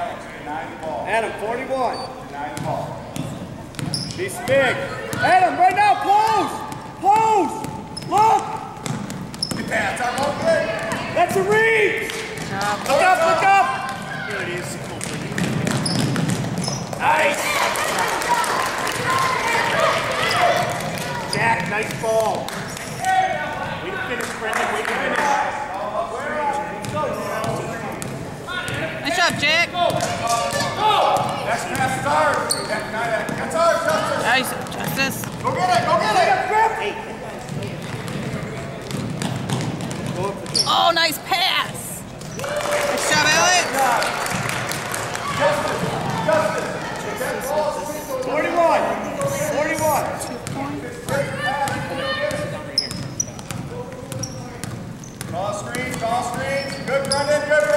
Adam, 41. Nine ball. He's big. Adam, right now, pose! Pose! Look! Good pass. I'm okay. That's a read! Look up, look up! Here it is. Nice! Jack, nice ball. left, Jack. Go. Go. That's, that's ours. That's ours, Justice. Nice, Justice. Go get it, go get it. Oh, nice pass. Good job, Alex. Justice, Justice. 41, 41. Call screens, call screens. Good running, good running.